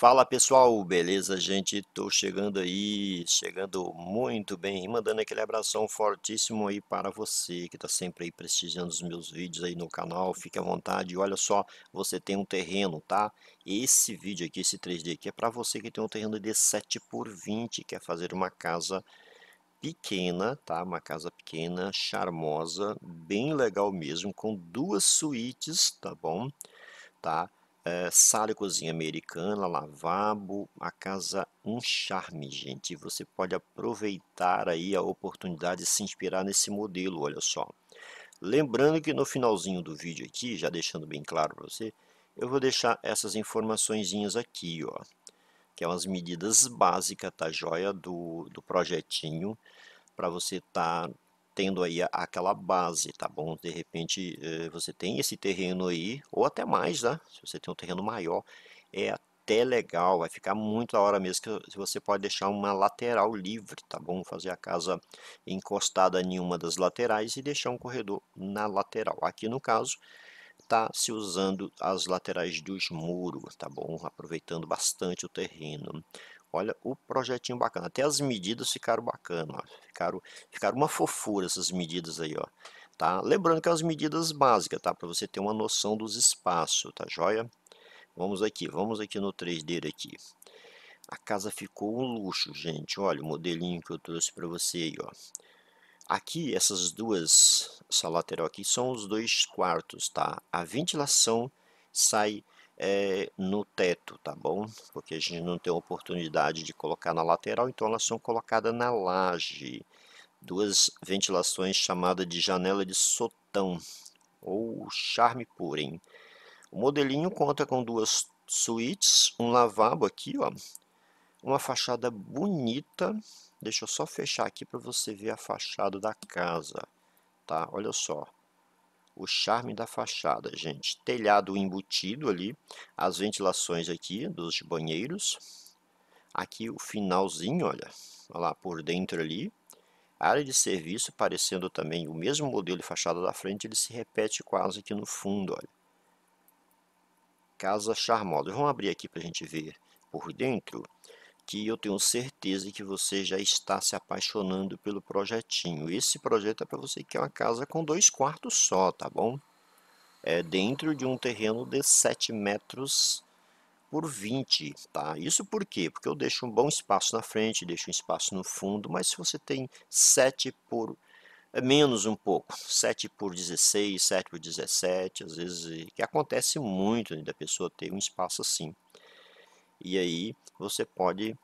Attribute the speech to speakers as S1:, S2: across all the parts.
S1: Fala pessoal, beleza gente? Tô chegando aí, chegando muito bem, mandando aquele abração fortíssimo aí para você que tá sempre aí prestigiando os meus vídeos aí no canal, fique à vontade, olha só, você tem um terreno, tá? Esse vídeo aqui, esse 3D aqui é para você que tem um terreno de 7 por 20, quer fazer uma casa pequena, tá? Uma casa pequena, charmosa, bem legal mesmo, com duas suítes, tá bom? Tá? É, sala e cozinha americana, lavabo, a casa um charme, gente. Você pode aproveitar aí a oportunidade de se inspirar nesse modelo, olha só. Lembrando que no finalzinho do vídeo aqui, já deixando bem claro para você, eu vou deixar essas informações aqui, ó, que é umas medidas básicas, tá joia, do, do projetinho, para você estar tá tendo aí aquela base, tá bom? De repente eh, você tem esse terreno aí, ou até mais, né? Se você tem um terreno maior, é até legal, vai ficar muito da hora mesmo que você pode deixar uma lateral livre, tá bom? Fazer a casa encostada em uma das laterais e deixar um corredor na lateral. Aqui no caso, tá se usando as laterais dos muros, tá bom? Aproveitando bastante o terreno. Olha o projetinho bacana. Até as medidas ficaram bacanas. Ficaram, ficaram uma fofura essas medidas aí, ó. Tá? Lembrando que é as medidas básicas, tá? Para você ter uma noção dos espaços, tá joia? Vamos aqui, vamos aqui no 3D aqui. A casa ficou um luxo, gente. Olha o modelinho que eu trouxe para você aí, ó. Aqui, essas duas, essa lateral aqui, são os dois quartos, tá? A ventilação sai é, no teto, tá bom? Porque a gente não tem oportunidade de colocar na lateral, então elas são colocadas na laje. Duas ventilações chamadas de janela de sotão, ou charme puro, O modelinho conta com duas suítes, um lavabo aqui, ó. Uma fachada bonita. Deixa eu só fechar aqui para você ver a fachada da casa, tá? Olha só o charme da fachada, gente. Telhado embutido ali, as ventilações aqui dos banheiros. Aqui o finalzinho, olha, olha lá por dentro ali. área de serviço, parecendo também o mesmo modelo de fachada da frente, ele se repete quase aqui no fundo, olha. Casa charmosa. Vamos abrir aqui para a gente ver por dentro que eu tenho certeza que você já está se apaixonando pelo projetinho. Esse projeto é para você que quer uma casa com dois quartos só, tá bom? É dentro de um terreno de 7 metros por 20, tá? Isso por quê? Porque eu deixo um bom espaço na frente, deixo um espaço no fundo, mas se você tem 7 por é menos um pouco, 7 por 16, 7 por 17, às vezes, que acontece muito né, da pessoa ter um espaço assim. E aí você pode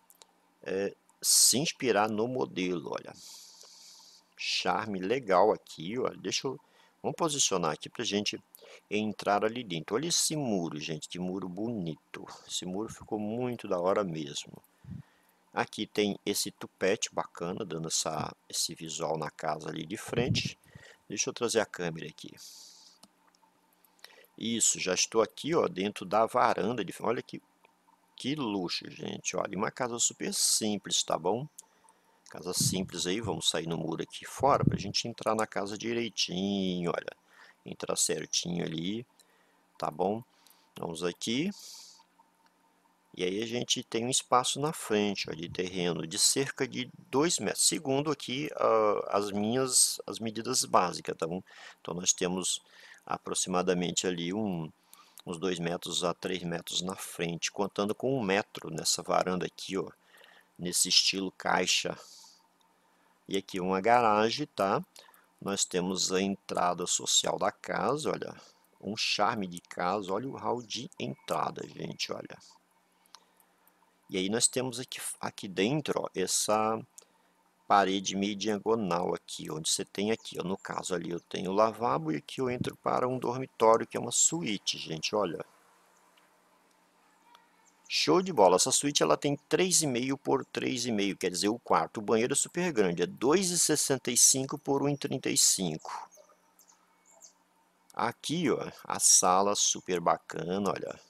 S1: é, se inspirar no modelo, olha. Charme legal aqui, olha. Deixa eu... Vamos posicionar aqui para gente entrar ali dentro. Olha esse muro, gente, que muro bonito. Esse muro ficou muito da hora mesmo. Aqui tem esse tupete bacana, dando essa, esse visual na casa ali de frente. Deixa eu trazer a câmera aqui. Isso, já estou aqui, ó, dentro da varanda. De... Olha que que luxo, gente. Olha, uma casa super simples, tá bom? Casa simples aí, vamos sair no muro aqui fora para a gente entrar na casa direitinho, olha. Entrar certinho ali, tá bom? Vamos aqui. E aí a gente tem um espaço na frente, ó, de terreno de cerca de 2 metros. Segundo aqui uh, as minhas as medidas básicas, tá bom? Então nós temos aproximadamente ali um uns 2 metros a 3 metros na frente, contando com um metro nessa varanda aqui, ó, nesse estilo caixa. E aqui uma garagem, tá? Nós temos a entrada social da casa, olha, um charme de casa, olha o hall de entrada, gente, olha. E aí nós temos aqui, aqui dentro, ó, essa parede meio diagonal aqui, onde você tem aqui, ó, no caso ali eu tenho o lavabo e aqui eu entro para um dormitório que é uma suíte, gente, olha. Show de bola, essa suíte ela tem 3,5 por 3,5, quer dizer o quarto, o banheiro é super grande, é 2,65 por 1,35. Aqui, ó, a sala super bacana, olha.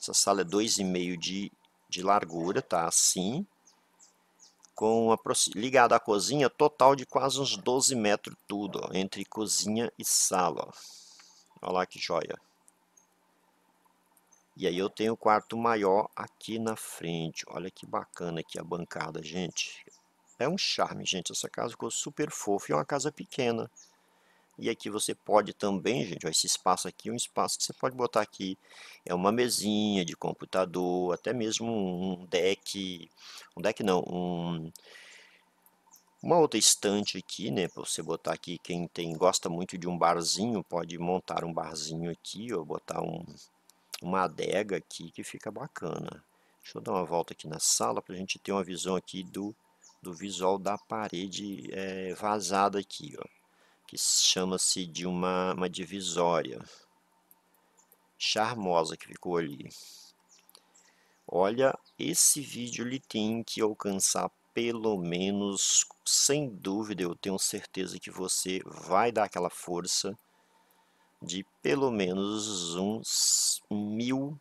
S1: Essa sala é 2,5 de, de largura, tá assim com a, ligada à cozinha, total de quase uns 12 metros tudo, ó, entre cozinha e sala. Olha lá que joia. E aí eu tenho o quarto maior aqui na frente. Olha que bacana aqui a bancada, gente. É um charme, gente. Essa casa ficou super fofa e é uma casa pequena. E aqui você pode também, gente, ó, esse espaço aqui é um espaço que você pode botar aqui. É uma mesinha de computador, até mesmo um deck. Um deck não, um, uma outra estante aqui, né, para você botar aqui. Quem tem gosta muito de um barzinho, pode montar um barzinho aqui, ou botar um, uma adega aqui que fica bacana. Deixa eu dar uma volta aqui na sala para a gente ter uma visão aqui do, do visual da parede é, vazada aqui, ó que chama-se de uma, uma divisória charmosa que ficou ali. Olha, esse vídeo ele tem que alcançar pelo menos, sem dúvida, eu tenho certeza que você vai dar aquela força de pelo menos uns mil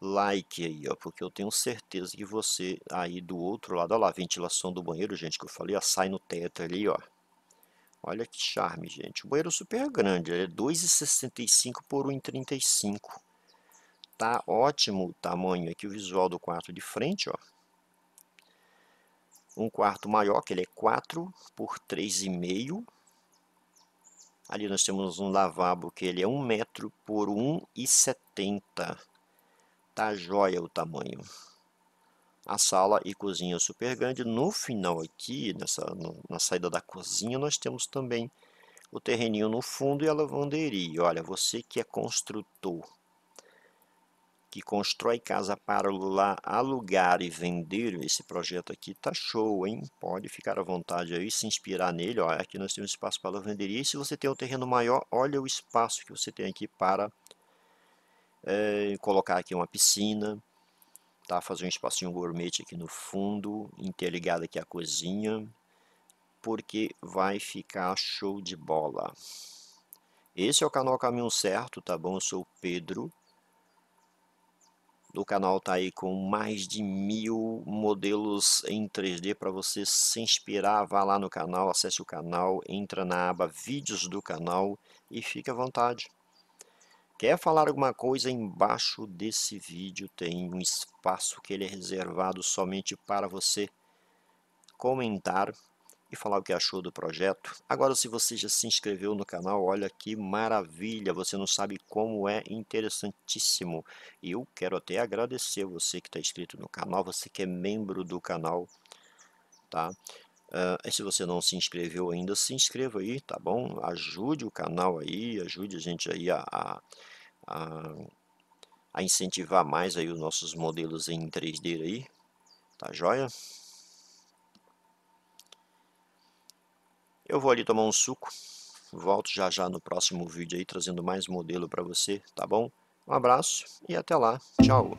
S1: like aí, ó, porque eu tenho certeza que você aí do outro lado, olha lá a ventilação do banheiro, gente, que eu falei, ó, sai no teto ali, ó. Olha que charme, gente. O banheiro super grande, é 2,65 por 1,35. Tá ótimo o tamanho aqui, o visual do quarto de frente, ó. Um quarto maior, que ele é 4 por 3,5. Ali nós temos um lavabo que ele é 1 metro por 1,70. Tá jóia o tamanho a sala e cozinha super grande. No final aqui, nessa, na saída da cozinha, nós temos também o terreninho no fundo e a lavanderia. Olha, você que é construtor, que constrói casa para alugar e vender, esse projeto aqui tá show, hein? Pode ficar à vontade aí, se inspirar nele. Olha, aqui nós temos espaço para lavanderia. E se você tem um terreno maior, olha o espaço que você tem aqui para é, colocar aqui uma piscina, tá? Fazer um espacinho gourmet aqui no fundo, interligado aqui a cozinha, porque vai ficar show de bola. Esse é o canal Caminho Certo, tá bom? Eu sou o Pedro. O canal tá aí com mais de mil modelos em 3D para você se inspirar. Vá lá no canal, acesse o canal, entra na aba vídeos do canal e fique à vontade. Quer falar alguma coisa embaixo desse vídeo tem um espaço que ele é reservado somente para você comentar e falar o que achou do projeto. Agora se você já se inscreveu no canal, olha que maravilha, você não sabe como é interessantíssimo. Eu quero até agradecer você que está inscrito no canal, você que é membro do canal, tá? Uh, se você não se inscreveu ainda, se inscreva aí, tá bom? Ajude o canal aí, ajude a gente aí a, a a, a incentivar mais aí os nossos modelos em 3D aí, tá joia? Eu vou ali tomar um suco, volto já já no próximo vídeo aí trazendo mais modelo para você, tá bom? Um abraço e até lá, tchau!